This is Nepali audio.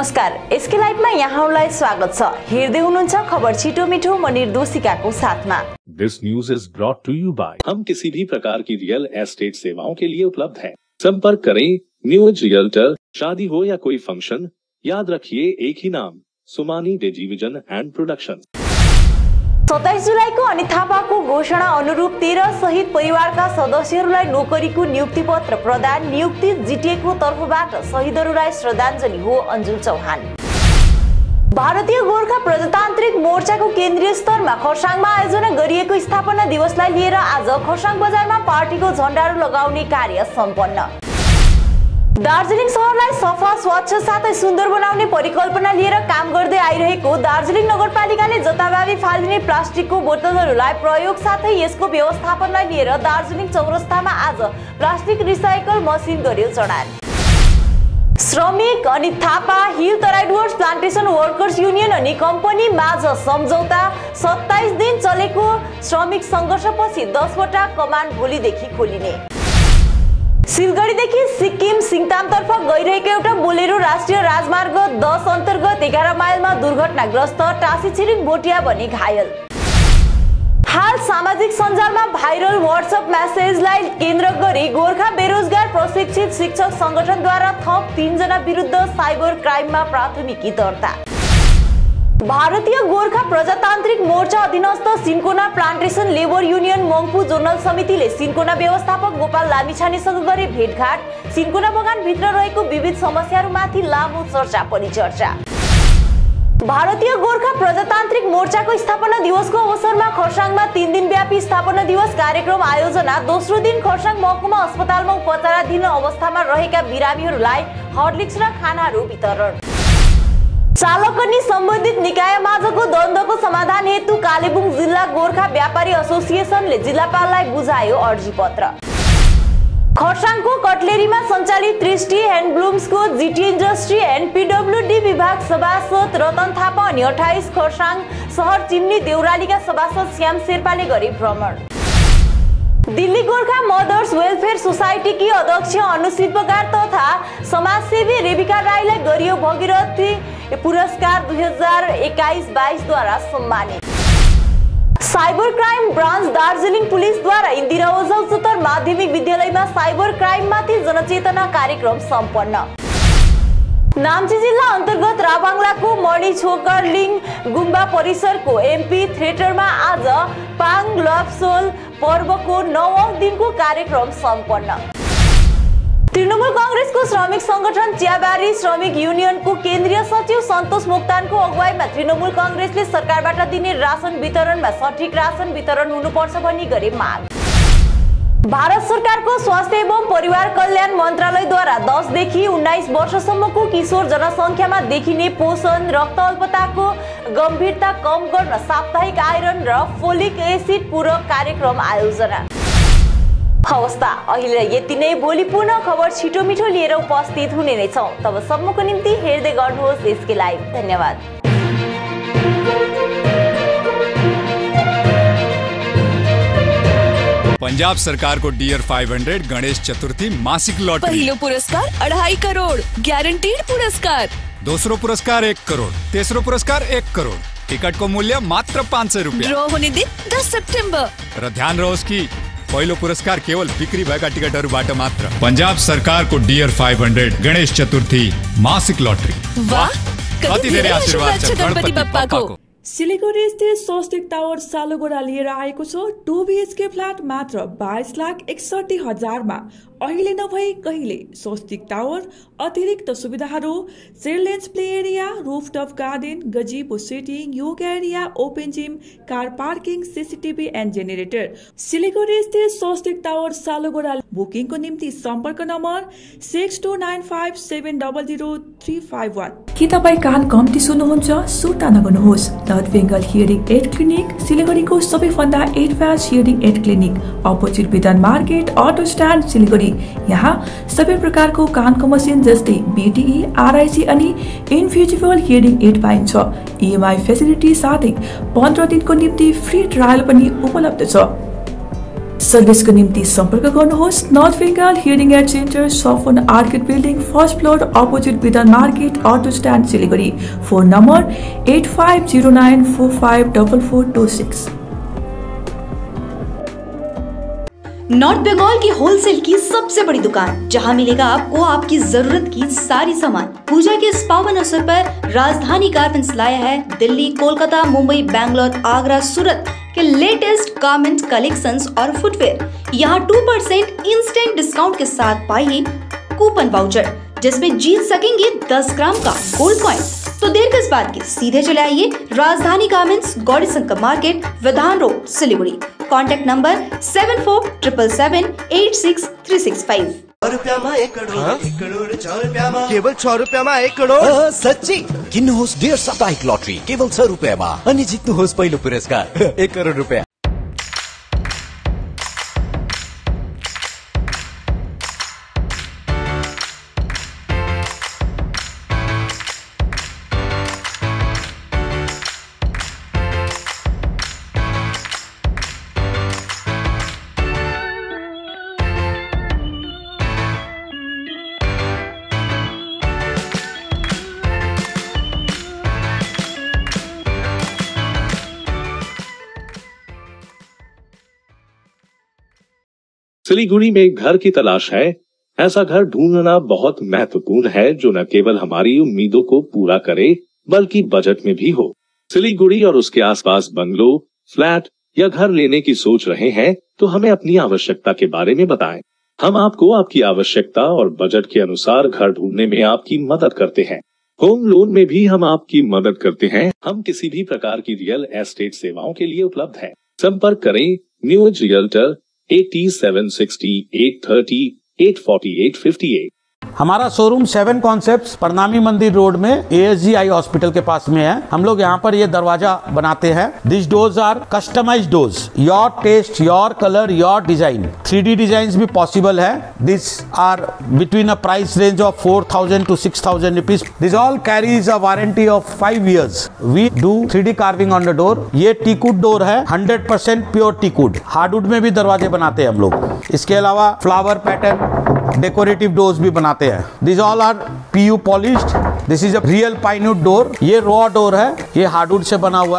नमस्कार। एसके लाइभमा यहाँहरूलाई स्वागत छ। हेर्दै हुनुहुन्छ खबर छिटो मिठो म निर्दोषिकाको साथमा। This news is brought to you by हम किसी भी प्रकार की रियल एस्टेट सेवाओं के लिए उपलब्ध है। संपर्क करें। न्यूज़ रियल्टर शादी हो या कोई फ़ंक्शन याद रखिए एक ही नाम सुमानी डिजीविजन एंड प्रोडक्शन सत्ताइस जुलाईको अनि थापाको घोषणा अनुरूप तेह्र सहित परिवारका सदस्यहरूलाई नोकरीको नियुक्ति पत्र प्रदान नियुक्ति जिटिएको तर्फबाट शहीदहरूलाई श्रद्धाञ्जली हो अन्जुल चौहान। भारतीय गोर्खा प्रजातान्त्रिक मोर्चाको केन्द्रीय स्तरमा खरसाङमा आयोजना गरिएको स्थापना दिवसलाई लिएर आज खरसाङ बजारमा पार्टीको झण्डाहरू लगाउने कार्य सम्पन्न। दार्जिलिङ सहरलाई सफा स्वच्छ साथै सुन्दर बनाउने परिकल्पना लिएर काम गर्दै आइरहेको दार्जिलिङ नगरपालिकाले जताभावी फालिने प्लास्टिकको बोतलहरूलाई प्रयोग साथै यसको व्यवस्थापनलाई लिएर दार्जिलिङ चौरस्तामा आज प्लास्टिक रिसाइकल मसिन गर्यो चढान। श्रमिक अनि Thapa hill तराइडवर्स plantation workers union अनि कम्पनी माझ सम्झौता सत्ताइस दिन चलेको श्रमिक सङ्घर्षपछि दसवटा कमान भोलिदेखि खोलिने। सिलगढीदेखि सिक्किम सिङतामतर्फ गइरहेको एउटा बोलेरो राष्ट्रिय राजमार्ग दस अन्तर्गत एघार माइलमा दुर्घटनाग्रस्त टासी छिरिङ भोटिया भनी घायल। हाल सामाजिक सञ्जालमा भाइरल वाट्सएप म्यासेजलाई केन्द्र गरी गोर्खा बेरोजगार प्रशिक्षित शिक्षक सङ्गठनद्वारा थप तीनजना विरुद्ध साइबर क्राइममा प्राथमिकी दर्ता। भारतीय गोर्खा प्रजातान्त्रिक मोर्चा अधीनस्थ cinchona plantation labour union Mungpoo zonal समितिले सिन्कोना व्यवस्थापक गोपाल लामिछानेसँग गरे भेटघाट। सिन्कोना बगानभित्र रहेको विविध समस्याहरूमाथि लामो चर्चा परिचर्चा भारतीय गोर्खा प्रजातान्त्रिक मोर्चाको स्थापना दिवसको अवसरमा खरसाङमा तीन दिनव्यापी स्थापना दिवस कार्यक्रम आयोजना दोस्रो दिन खरसाङ महकुमा अस्पतालमा उपचाराधीन अवस्थामा रहेका बिरामीहरूलाई हर्लिक्स र खानाहरू वितरण। चालक अनि सम्बन्धित निकाय माझको द्वन्द्वको समाधान हेतु कालेबुङ जिल्ला गोर्खा व्यापारी एसोसिएसनले जिल्लापाललाई बुझायो अर्जी पत्र खरसाङको कटलेरीमा सञ्चालित दृष्टि ह्यान्डब्लुम्सको जिटी इन्डस्ट्री एन्ड पिडब्ल्युडी विभाग सभासद रतन थापा अनि अठाइस खरसाङ सहर चिम्नी देउरालीका सभासद श्याम शेर्पाले गरे भ्रमण। दिल्ली गोर्खा मदर्स वेलफेयर सोसाइटीकी अध्यक्ष अनुशिल्पकार तथा समाजसेवी रेबिका राईलाई गरियो भगीरथी पुरस्कार दुई हजार एक्काइस बाइसद्वारा सम्मानित साइबर क्राइम ब्रान्च दार्जिलिङ पुलिसद्वारा इन्दिरा ओझल उच्चतर माध्यमिक विद्यालयमा साइबर क्राइममाथि जनचेतना कार्यक्रम सम्पन्न नाम्ची जिल्ला अन्तर्गत राभाङलाको मणि छोकरलिङ गुम्बा परिसरको एमपी थिएटरमा आज पाङ लप्सोल पर्वको नवौँ दिनको कार्यक्रम सम्पन्न तृणमूल कङ्ग्रेसको श्रमिक सङ्गठन चियाबारी श्रमिक युनियनको केन्द्रीय सचिव सन्तोष मोक्तानको अगुवाईमा तृणमूल कङ्ग्रेसले सरकारबाट दिने राशन वितरणमा सठिक राशन वितरण हुनुपर्छ भनी गरे माग। भारत सरकारको स्वास्थ्य एवं परिवार कल्याण मन्त्रालयद्वारा दसदेखि उन्नाइस वर्षसम्मको किशोर जनसङ्ख्यामा देखिने पोषण रक्त अल्पताको गम्भीरता कम गर्न साप्ताहिक आइरन र फोलिक एसिड पूरक कार्यक्रम आयोजना। हवस् अहिले यति नै भोलि पुनः खबर छिटो मिठो लिएर उपस्थित हुने नै छौँ। तबसम्मको निम्ति हेर्दै गर्नुहोस् यसकै लाइभ। धन्यवाद। पंजाब सरकार को डियर 500 गणेश चतुर्थी मासिक लॉटरी। पहिलो पुरस्कार अढाई करोड ग्यारेन्टेड पुरस्कार। दोस्रो पुरस्कार एक करोड। तेस्रो पुरस्कार एक करोड। टिकटको मूल्य मात्र पाँच सय रुपियाँ। ड्र हुने दिन दस सेप्टेम्बर। ध्यान रहोस् कि पहिलो पुरस्कार केवल बिक्री भएका टिकटहरूबाट मात्र। पंजाब सरकारको डियर 500 गणेश चतुर्थी मासिक लटरी। वाह कति धेरै आशीर्वाद छ गणपति बप्पाको। सिलिगुडी स्थित स्वस्तिक टावर सालुगोडा लिएर आएको छ टु बिएचके फ्ल्याट मात्र बाइस लाख एकसठी हजारमा। अहिले नभई कहिले स्वस्तिक टावर अतिरिक्त सुविधाहरू children's play area rooftop garden gazebo sitting yoga area open gym car parking CCTV and generator Siliguri स्थित स्वस्तिक टावर सालुगोडा बुकिङको निम्ति सम्पर्क number six two nine five seven double zero three five one के तपाईँ कान कम्ती सुन्नुहुन्छ? सुर्ता नगर्नुहोस्। North Bengal hearing aid clinic सिलगढीको सबैभन्दा advance hearing aid clinic opposite Bidhan market auto stand Siliguri यहाँ सबै प्रकारको कानको मसिन जस्तै बिटिई आरआइसी अनि इन्भिजिबल हियरिङ एड पाइन्छ। इएमआई फेसिलिटी साथै पन्ध्र दिनको निम्ति फ्री ट्रायल पनि उपलब्ध छ। सर्भिसको निम्ति सम्पर्क गर्नुहोस्। North Bengal hearing aid centre सफन orchid building first floor opposite Bidhan market auto stand Siliguri phone number eight five zero nine four five double four two six north Bengal की होलसेल की सबसे बड़ी दुकान, जहाँ मिलेगा आपको आपकी ज़रूरत की सारी सामान। पूजा के इस पावन अवसर पर राजधानी गारमेंट्स लाया है दिल्ली, कोलकाता, मुंबई, बैंगलोर, आगरा, सूरत के लेटेस्ट गार्मेंट कलेक्शंस और फुटवेयर यहाँ टू परसेंट इंस्टेंट डिस्काउंट के साथ पाइए कूपन वाउचर जिसमें जीत सकेंगे 10 ग्राम का गोल्ड कॉइन तो देर किस बात की? सीधे चले आइए Rajdhani garments Gauri Shankar market Bidhan road Siliguri. Contact number seven four triple seven eight six three six five केवल छ रुपियाँमा एक करोड। सच्ची साँच्ची। किन्नुहोस् डेढ साप्ताहिक लटरी केवल छ रुपियाँमा अनि जित्नुहोस् पहिलो पुरस्कार एक करोड रुपियाँ। सिलीगुड़ी में घर की तलाश है। ऐसा घर ढूंढना बहुत महत्वपूर्ण है, जो न केवल हमारी उम्मीदों को पूरा करे, बल्कि बजट में भी हो। सिलीगुड़ी और उसके आसपास बंगलो, फ्लैट या घर लेने की सोच रहे हैं तो हमें अपनी आवश्यकता के बारे में बताएँ। हम आपको आपकी आवश्यकता और बजट के अनुसार घर ढूँढने में आपकी मदद करते हैं। होम लोन में भी हम आपकी मदद करते हैं। हम किसी भी प्रकार की रियल एस्टेट सेवाओं के लिए उपलब्ध हैं। संपर्क करें न्यूज़ रियल्टर 8760, 830, 840, 858. हमारा शोरूम सेवन कॉन्सेप्ट प्रणामी मंदिर रोड में ए आई हॉस्पिटल के पास में है। हम लोग यहाँ पर ये दरवाज़ा बनाते हैं। This doors are customise doors your taste your colour your design three D design V possible है। This are between a price range of four thousand to six thousand rupees this all carries a warranty of five years we do three D carving on the door ये टीकुड डोर है। Hundred percent pure teakwood hardwood में भी दरवाजे बनाते हैं हम लोग। इसके अलावा फ्लावर पैटर्न डेकोरेटिव डोर्स भी बनाते हैं। This all are P U polish this is a real pinewood door ये रॉ डोर है। ये हार्डवुड से बना हुआ है।